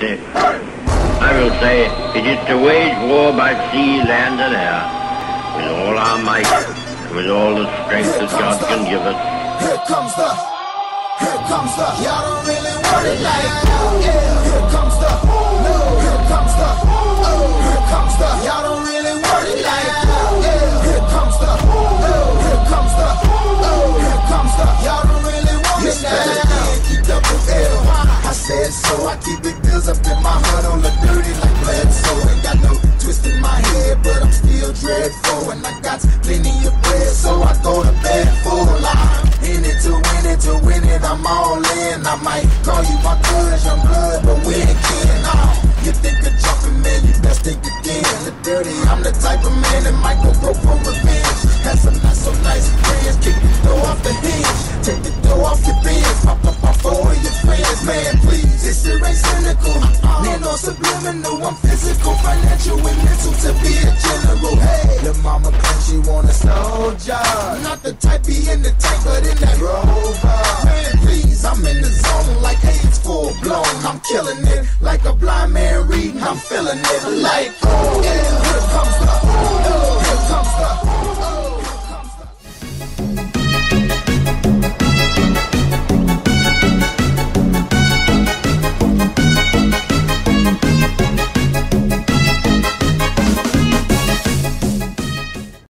Majesty, I will say it is to wage war by sea, land, and air, with all our might, with all the strength that God can give us. Here comes the, here comes the, y'all don't really want it like that. Yeah, here comes the, no, here comes the, oh, here comes the, y'all don't really want it like that. Yeah, here comes the, no, here comes the, oh, here comes the, y'all don't really want it like that. Keep double L. I said so, I keep it bills up in my heart on the dirty like blood, so ain't got no twist in my head, but I'm still dreadful, and I got plenty of bread, so I go to bed full. I'm in it to win it, to win it, I'm all in. I might call you my cousin, blood, subliminal, I'm physical, financial, and mental to be a general. Hey, the mama claims she want a job. Not the type be in the tank, but in that rover. Man, please, I'm in the zone like AIDS full blown. I'm killing it like a blind man reading. I'm feeling it like, oh,